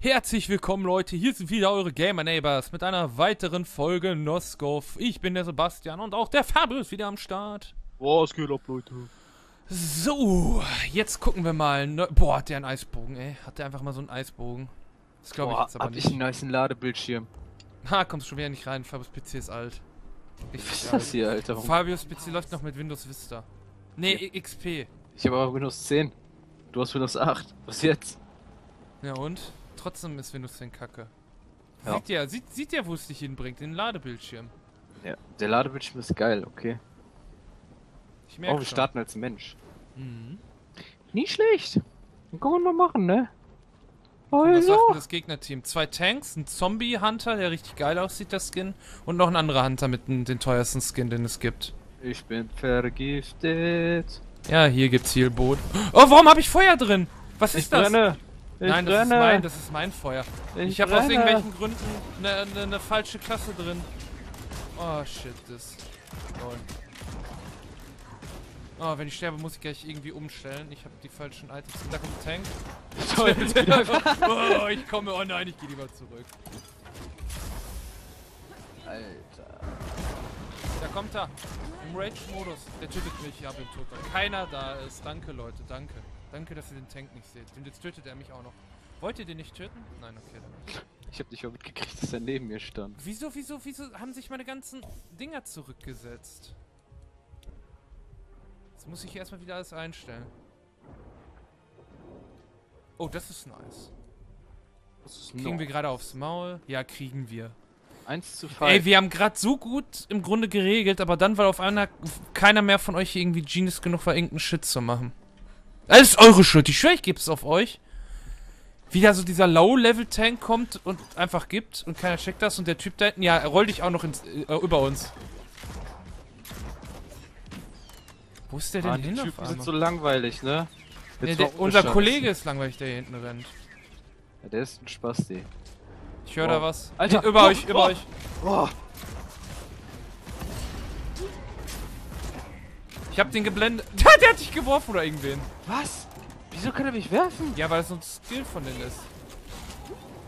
Herzlich willkommen, Leute. Hier sind wieder eure Gamer Neighbors mit einer weiteren Folge Noskov. Ich bin der Sebastian und auch der Fabio ist wieder am Start. Was geht ab, Leute? So, jetzt gucken wir mal. Boah, hat der einen Eisbogen, ey. Hat der einfach mal so einen Eisbogen? Das glaube ich Boah, jetzt aber hab nicht. ich einen nice Ladebildschirm. Ha, kommst schon wieder nicht rein. Fabius PC ist alt. Was Richtig ist das alt. hier, Alter? Warum- Fabius PC läuft noch mit Windows Vista. Nee, XP. Ich habe aber Windows 10. Du hast Windows 8. Was jetzt? Ja und? Trotzdem ist Windows 10 kacke. Ja. Sieht ja, sieht, sieht ja, wo es dich hinbringt, in den Ladebildschirm. Ja, der Ladebildschirm ist geil, okay. Ich merke Oh, wir starten als Mensch. Mhm. Nicht schlecht. Dann kann man mal machen, ne? Und was sagt Also. denn das Gegnerteam? Zwei Tanks, ein Zombie-Hunter, der richtig geil aussieht, der Skin. Und noch ein anderer Hunter mit dem, den teuersten Skin, den es gibt. Ich bin vergiftet. Ja, hier gibt's Healboot. Oh, warum habe ich Feuer drin? Was ist Ich das? brenne. Ich Nein, das ist mein, das ist mein Feuer. Ich, Ich habe aus irgendwelchen Gründen eine ne, ne falsche Klasse drin. Oh shit, das. Lol. Oh, wenn ich sterbe, muss ich gleich irgendwie umstellen. Ich habe die falschen Items. Da kommt Tank. Toll, oh, ich komme. Oh nein, ich gehe lieber zurück. Alter. Da kommt er. Im Rage-Modus. Der tötet mich. Ich hab ihn tot. Keiner da ist. Danke, Leute. Danke. Danke, dass ihr den Tank nicht seht. Und jetzt tötet er mich auch noch. Wollt ihr den nicht töten? Nein, okay, dann nicht. Ich hab nicht mal mitgekriegt, dass er neben mir stand. Wieso, wieso, wieso haben sich meine ganzen Dinger zurückgesetzt? Jetzt muss ich erstmal wieder alles einstellen. Oh, das ist nice. Das ist Kriegen wir gerade aufs Maul? Ja, kriegen wir. 1 zu 5. Ey, wir haben gerade so gut im Grunde geregelt, aber dann, weil auf einmal keiner mehr von euch irgendwie Genius genug war, irgendeinen Shit zu machen. Das ist eure Schuld. Ich gebe es auf euch. Wie da so dieser Low-Level-Tank kommt und einfach gibt und keiner checkt das und der Typ da hinten, ja, roll dich auch noch ins, äh, über uns. Wo ist der denn ah, die hin auf Typen sind so langweilig, ne? Jetzt der, unser. Kollege ist langweilig, der hier hinten rennt. Ja, der ist ein Spasti. Ich höre Wow. da was. Alter, über oh, euch, über oh. euch. Ich hab den geblendet. der hat dich geworfen oder irgendwen. Was? Wieso kann er mich werfen? Ja, weil das so ein Skill von denen ist.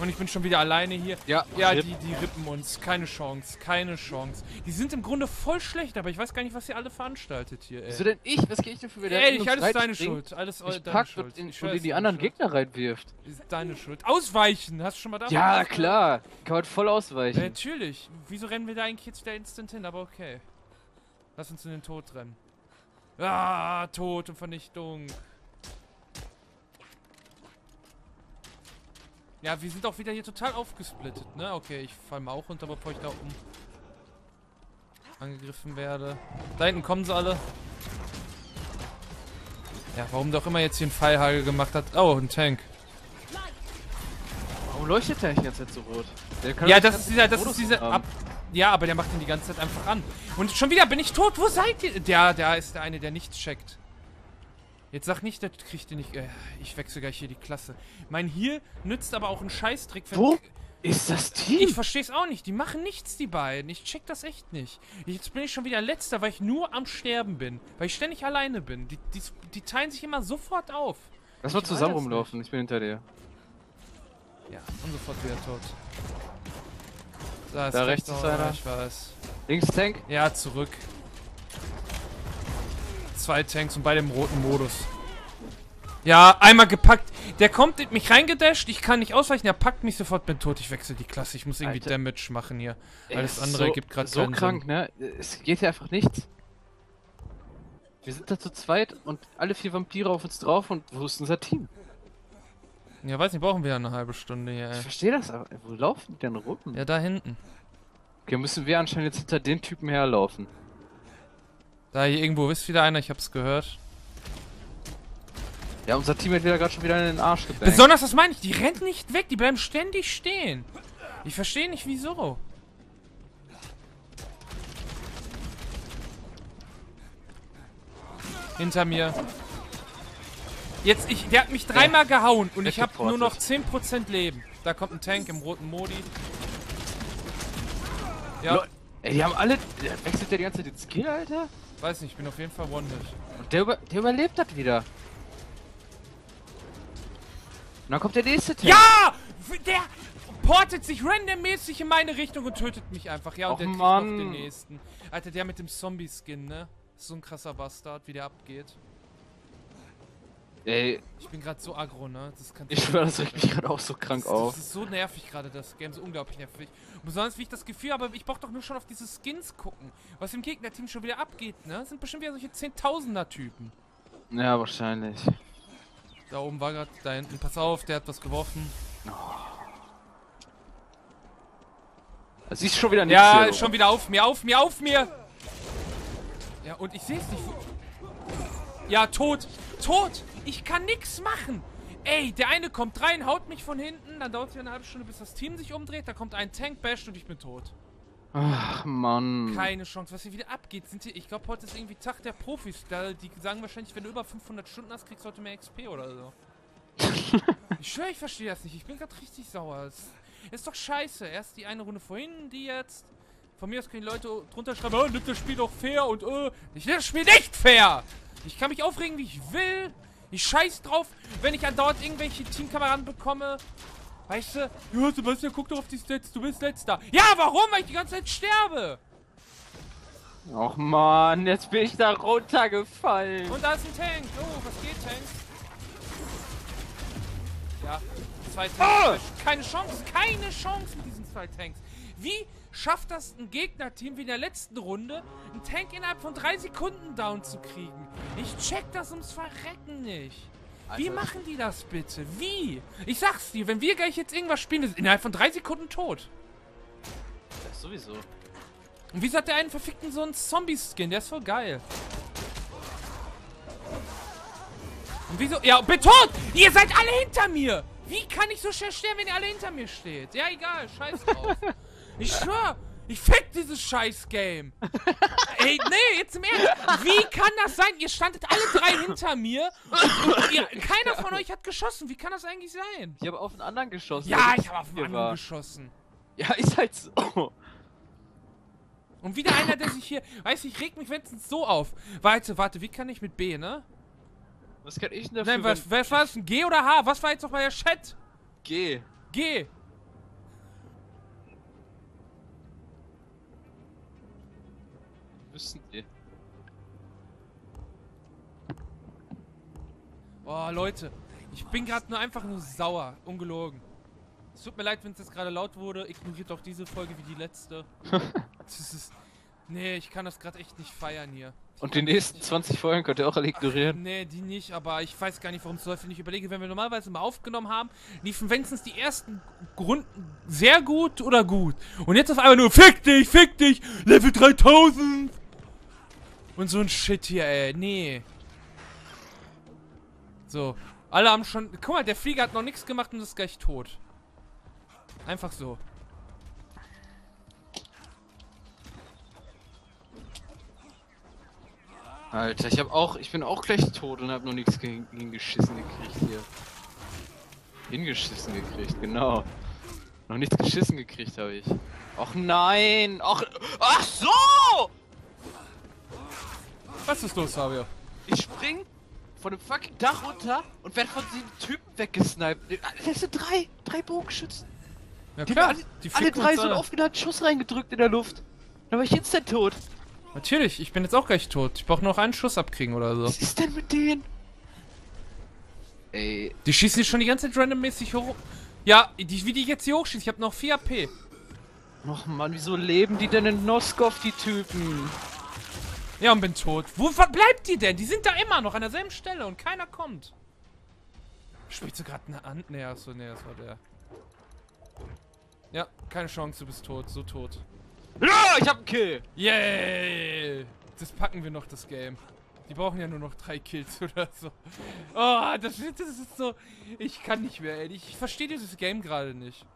Und ich bin schon wieder alleine hier. Ja, Ja, Rip. die, die rippen uns. Keine Chance, keine Chance. Die sind im Grunde voll schlecht, aber ich weiß gar nicht, was ihr alle veranstaltet hier, ey. Wieso denn ich? Was gehe ich dafür, wenn der Ehrlich, uns alles deine Schuld. Alles Mich deine packt Schuld. in, Ich schwör, in die anderen Schuld. Gegner reinwirft. Ist deine Schuld. Ausweichen! Hast du schon mal davon Ja, was klar. Kann man voll ausweichen. Ja, natürlich. Wieso rennen wir da eigentlich jetzt wieder instant hin? Aber okay. Lass uns in den Tod rennen. Ah, Tod und Vernichtung. Ja, wir sind auch wieder hier total aufgesplittet, ne? Okay, ich fall mal auch runter, bevor ich da oben angegriffen werde. Da hinten kommen sie alle. Ja, warum doch immer jetzt hier ein Pfeilhagel gemacht hat. Oh, ein Tank. Warum leuchtet der Zeit so rot? Ja, das ist dieser, das ist dieser ab. Ja, aber der macht ihn die ganze Zeit einfach an. Und schon wieder bin ich tot. Wo seid ihr? Der, der ist der eine, der nichts checkt. Jetzt sag nicht, der kriegt ihr nicht. Äh, ich wechsle gleich hier die Klasse. Mein hier nützt aber auch einen Scheißtrick. wenn- Wo ist das Team? Ich versteh's auch nicht. Die machen nichts, die beiden. Ich check das echt nicht. Jetzt bin ich schon wieder letzter, weil ich nur am Sterben bin. Weil ich ständig alleine bin. Die, die, die teilen sich immer sofort auf. Lass mal zusammen rumlaufen, ich bin hinter dir. Ja, und sofort wieder tot. Da, ist Da rechts ist einer. Ich weiß. Links Tank. Ja, zurück. Zwei Tanks und beide im roten Modus. Ja, einmal gepackt. Der kommt in mich reingedasht, ich kann nicht ausweichen, er packt mich sofort, bin tot. Ich wechsle die Klasse, ich muss irgendwie Alter. Damage machen hier. Alles andere so, gibt gerade So krank, ne? Es geht hier einfach nichts. Wir sind da zu zweit und alle vier Vampire auf uns drauf und wo ist unser Team? Ja, weiß nicht, brauchen wir ja eine halbe Stunde hier, Ich ey. verstehe das aber. Wo laufen die denn rum? Ja, da hinten. Okay, müssen wir anscheinend jetzt hinter den Typen herlaufen. Da hier irgendwo ist wieder einer, ich hab's gehört. Ja, unser Team hat wieder gerade schon wieder in den Arsch gebankt. Besonders, das meine ich, die rennen nicht weg, die bleiben ständig stehen. Ich verstehe nicht, wieso. Hinter mir. Jetzt, ich, der hat mich dreimal gehauen und ich habe nur noch 10% Leben. Da kommt ein Tank im roten Modi. Ja, Lol. Ey, die haben alle. Wechselt der die ganze Zeit den Skill, Alter? weiß nicht, ich bin auf jeden Fall One-Hit. Und der, über, der überlebt das wieder. dann kommt der nächste Tank. Ja! Der portet sich randommäßig in meine Richtung und tötet mich einfach. Ja, und Och, der Mann. den nächsten. Alter, der mit dem Zombie-Skin, ne? Ist so ein krasser Bastard, wie der abgeht. Ey, Ich bin gerade so aggro, ne? Das kann ich schwör, das regt mich gerade auch so krank das, auf. Das ist so nervig gerade, das Game, so unglaublich nervig. Besonders wie ich das Gefühl habe, ich brauch doch nur schon auf diese Skins gucken. Was im Gegnerteam schon wieder abgeht, ne? Das sind bestimmt wieder solche Zehntausender-Typen. Ja, wahrscheinlich. Da oben war gerade, da hinten, pass auf, der hat was geworfen. Das ist schon wieder nicht Ja, ist schon wieder auf mir, auf mir, auf mir! Ja, und ich sehe es nicht. Ja, tot, tot! Ich kann nix machen! Ey, der eine kommt rein, haut mich von hinten, dann dauert es eine halbe Stunde, bis das Team sich umdreht, da kommt ein Tank, basht und ich bin tot. Ach, Mann. Keine Chance. Was hier wieder abgeht, sind hier, ich glaube, heute ist irgendwie Tag der Profis. Da, die sagen wahrscheinlich, wenn du über 500 Stunden hast, kriegst du heute mehr XP oder so. ich schwöre, ich verstehe das nicht. Ich bin gerade richtig sauer. Es ist doch scheiße. Erst die eine Runde vorhin, die jetzt. Von mir aus können die Leute drunter schreiben, oh, nimmt das Spiel doch fair und äh. Ich nehme das Spiel nicht fair! Ich kann mich aufregen, wie ich will. Ich scheiß drauf, wenn ich andauernd irgendwelche Teamkameraden bekomme. Weißt du, ja, Sebastian, guck doch auf die Stats, du bist letzter. Ja, warum? Weil ich die ganze Zeit sterbe. Och, Mann, jetzt bin ich da runtergefallen. Und da ist ein Tank. Oh, was geht, Tanks? Ja, zwei Tanks. Keine Chance, keine Chance mit diesen zwei Tanks. Wie schafft das ein Gegnerteam wie in der letzten Runde, einen Tank innerhalb von drei Sekunden down zu kriegen? Ich check das ums Verrecken nicht. Wie Alter. machen die das bitte? Wie? Ich sag's dir, wenn wir gleich jetzt irgendwas spielen, ist innerhalb von drei Sekunden tot. Ja, sowieso. Und wieso hat der einen verfickten so einen Zombie-Skin? Der ist voll geil. Und wieso? Ja, bin tot! Ihr seid alle hinter mir! Wie kann ich so schnell sterben, wenn ihr alle hinter mir steht? Ja, egal, scheiß drauf. Ich schwör, ich fick dieses Scheiß-Game. Ey, nee, jetzt im Ernst. Wie kann das sein? Ihr standet alle drei hinter mir und, und ihr, keiner von euch hat geschossen. Wie kann das eigentlich sein? Ich habe auf einen anderen geschossen. Ja, ich habe auf den hier anderen geschossen. Ja, ist halt so. Und wieder einer, der sich hier. Weiß ich, regt mich wenigstens so auf. Warte, warte, wie kann ich mit B, ne? Was kann ich denn dafür? Nein, was, was war das? Ein G oder H? Was war jetzt noch bei der Chat? Geh. G. Wissen die. Oh, Leute. Ich bin gerade nur einfach nur sauer. Ungelogen. Es tut mir leid, wenn es jetzt gerade laut wurde. Ignoriert doch diese Folge wie die letzte. das ist. Nee, ich kann das gerade echt nicht feiern hier. Und die nächsten 20 Folgen könnt ihr auch alle ignorieren. Nee, die nicht, aber ich weiß gar nicht, warum es läuft. Wenn ich überlege, wenn wir normalerweise mal aufgenommen haben, liefen wenigstens die ersten Runden sehr gut oder gut. Und jetzt auf einmal nur Fick dich, fick dich, Level 3000! Und so ein Shit hier, ey. Nee. So. Alle haben schon. Guck mal, der Flieger hat noch nichts gemacht und ist gleich tot. Einfach so. Alter, ich hab auch, ich bin auch gleich tot und hab noch nichts gegen, gegen geschissen gekriegt hier. Hingeschissen gekriegt, genau. Noch nichts geschissen gekriegt habe ich. Och nein! Och, ach so! Was ist los, Fabio? Ich spring von dem fucking Dach runter und werde von diesen Typen weggesniped. Das sind drei, drei Bogenschützen. Ja Die haben alle, alle ficken drei so einen alle. aufgeladenen Schuss reingedrückt in der Luft. Dann war ich instant tot. Natürlich, ich bin jetzt auch gleich tot. Ich brauche noch einen Schuss abkriegen oder so. Was ist denn mit denen? Ey, Die schießen hier schon die ganze Zeit randommäßig hoch. Ja, die, wie die jetzt hier hochschießen. Ich habe noch 4 AP. Och Mann, wieso leben die denn in Noskov, die Typen? Ja, und bin tot. Wo bleibt die denn? Die sind da immer noch an derselben Stelle und keiner kommt. Spielst du gerade eine an? Nee, achso, nee, das war der. Ja, keine Chance, du bist tot. So tot. Ja, ich hab einen Kill! Yay! Das packen wir noch, das Game. Die brauchen ja nur noch drei Kills oder so. Oh, das, das ist so... Ich kann nicht mehr, ey. Ich verstehe dieses Game gerade nicht.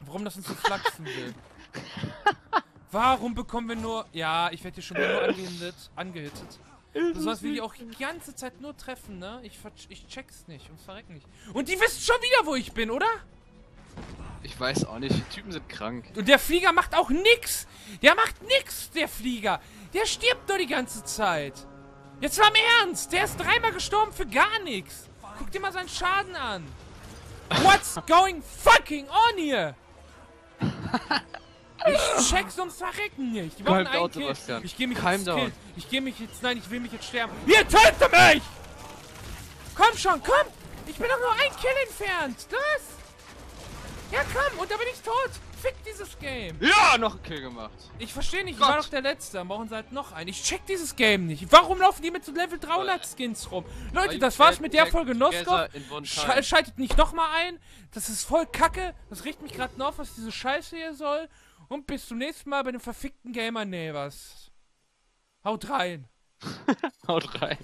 Warum das uns so flachsen will. Warum bekommen wir nur... Ja, ich werde hier schon nur angehittet. angehittet. Besonders wie die auch die ganze Zeit nur treffen, ne? Ich, ich check's nicht und verreck nicht. Und die wissen schon wieder, wo ich bin, oder? Ich weiß auch nicht, die Typen sind krank. Und der Flieger macht auch nix. Der macht nix, der Flieger. Der stirbt nur die ganze Zeit. Jetzt mal im Ernst. Der ist dreimal gestorben für gar nichts. Guck dir mal seinen Schaden an. What's going fucking on here? Ich check's ums Verrecken nicht. Die machen einen Kill. Ich geh mich Calm jetzt down. killen. Ich geh mich jetzt, nein, ich will mich jetzt sterben. Ihr tötet mich! Komm schon, komm! Ich bin doch nur ein Kill entfernt. Los! Ja, komm, und da bin ich tot. Fick dieses Game. Ja, noch ein Kill gemacht. Ich verstehe nicht, ich Gott. war doch der Letzte. Dann brauchen sie halt noch einen. Ich check dieses Game nicht. Warum laufen die mit so Level 300 Skins rum? Leute, das war's mit der Folge Noskop. Sch schaltet nicht nochmal ein. Das ist voll kacke. Das riecht mich gerade noch auf, was diese Scheiße hier soll. Und bis zum nächsten Mal bei den verfickten Gamer Neighbors. Haut rein. Haut rein.